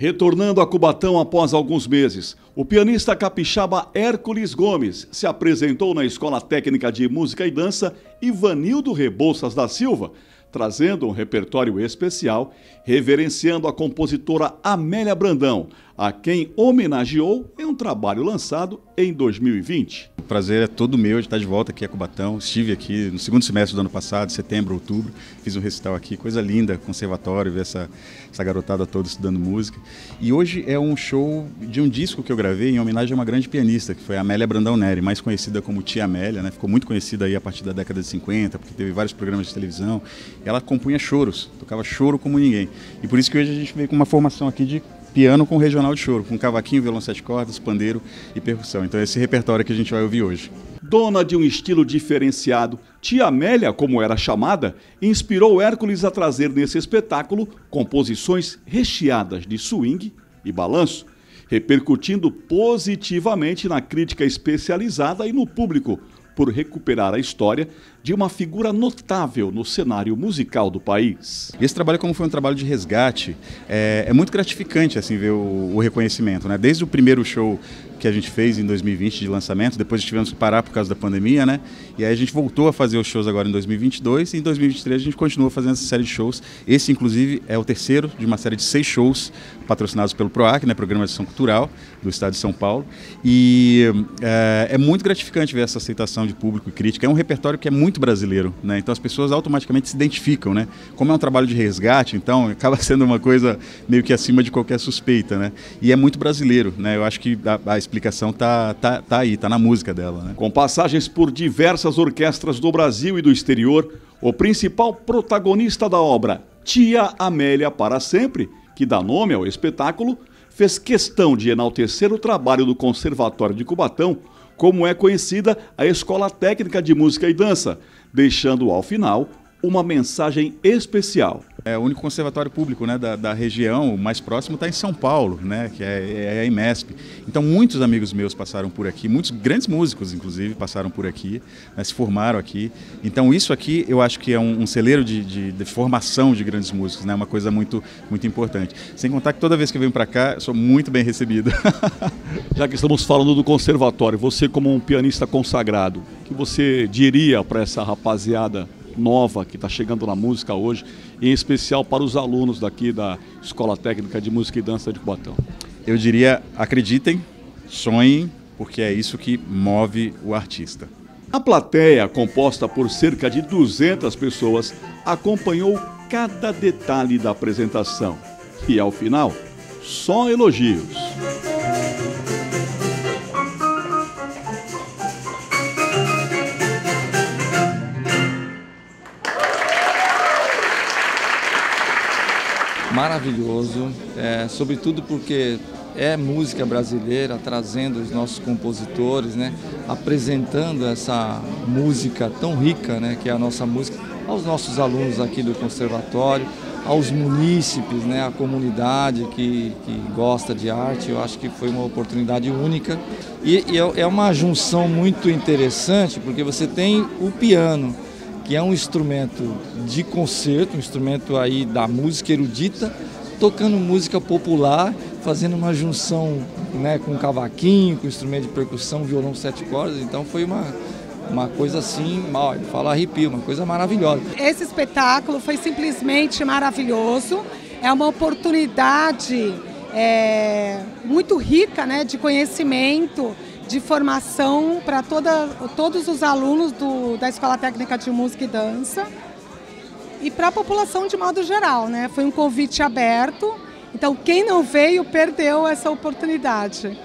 Retornando a Cubatão após alguns meses, o pianista capixaba Hércules Gomes se apresentou na Escola Técnica de Música e Dança Ivanildo Rebouças da Silva, trazendo um repertório especial, reverenciando a compositora Amélia Brandão, a quem homenageou em um trabalho lançado em 2020. O prazer é todo meu de estar de volta aqui a Cubatão. Estive aqui no segundo semestre do ano passado, setembro, outubro, fiz um recital aqui, coisa linda, conservatório, ver essa, essa garotada toda estudando música. E hoje é um show de um disco que eu gravei em homenagem a uma grande pianista, que foi a Amélia Brandão Neri, mais conhecida como Tia Amélia, né? Ficou muito conhecida aí a partir da década de 50, porque teve vários programas de televisão. Ela compunha choros, tocava choro como ninguém. E por isso que hoje a gente veio com uma formação aqui de piano com regional de choro, com cavaquinho, violão sete cordas, pandeiro e percussão. Então é esse repertório que a gente vai ouvir hoje. Dona de um estilo diferenciado, Tia Amélia, como era chamada, inspirou Hércules a trazer nesse espetáculo composições recheadas de swing e balanço, repercutindo positivamente na crítica especializada e no público, por recuperar a história de uma figura notável no cenário musical do país. Esse trabalho, como foi um trabalho de resgate, é, é muito gratificante assim ver o, o reconhecimento. Né? Desde o primeiro show que a gente fez em 2020 de lançamento, depois tivemos que parar por causa da pandemia, né? E aí a gente voltou a fazer os shows agora em 2022 e em 2023 a gente continua fazendo essa série de shows. Esse, inclusive, é o terceiro de uma série de seis shows patrocinados pelo PROAC, né? Programa de Ação Cultural do Estado de São Paulo. E é, é muito gratificante ver essa aceitação de público e crítica. É um repertório que é muito brasileiro, né? Então as pessoas automaticamente se identificam, né? Como é um trabalho de resgate, então acaba sendo uma coisa meio que acima de qualquer suspeita, né? E é muito brasileiro, né? Eu acho que a, a explicação tá, tá, tá aí, tá na música dela. Né? Com passagens por diversas orquestras do Brasil e do exterior, o principal protagonista da obra, Tia Amélia para Sempre, que dá nome ao espetáculo, fez questão de enaltecer o trabalho do Conservatório de Cubatão, como é conhecida a Escola Técnica de Música e Dança, deixando ao final uma mensagem especial. É o único conservatório público né, da, da região, o mais próximo está em São Paulo, né, que é, é, a IMESP. Então muitos amigos meus passaram por aqui, muitos grandes músicos, inclusive, passaram por aqui, né, se formaram aqui. Então isso aqui eu acho que é um, um celeiro de, de, de, formação de grandes músicos, né, uma coisa muito, muito importante. Sem contar que toda vez que eu venho para cá, eu sou muito bem recebido. Já que estamos falando do conservatório, você como um pianista consagrado, o que você diria para essa rapaziada nova que está chegando na música hoje, em especial para os alunos daqui da Escola Técnica de Música e Dança de Cubatão? Eu diria, acreditem, sonhem, porque é isso que move o artista. A plateia, composta por cerca de 200 pessoas, acompanhou cada detalhe da apresentação. E ao final, só elogios. Maravilhoso, é, sobretudo porque é música brasileira, trazendo os nossos compositores, né, apresentando essa música tão rica, né, que é a nossa música, aos nossos alunos aqui do conservatório, aos munícipes, né, à comunidade que, que gosta de arte. Eu acho que foi uma oportunidade única e, e é, é uma junção muito interessante porque você tem o piano que é um instrumento de concerto, um instrumento aí da música erudita, tocando música popular, fazendo uma junção né, com cavaquinho, com instrumento de percussão, violão sete cordas. Então foi uma, uma coisa assim, mal, fala arrepio, uma coisa maravilhosa. Esse espetáculo foi simplesmente maravilhoso. É uma oportunidade é, muito rica né, de conhecimento de formação para todos os alunos do, da Escola Técnica de Música e Dança e para a população de modo geral. Né? Foi um convite aberto, então quem não veio perdeu essa oportunidade.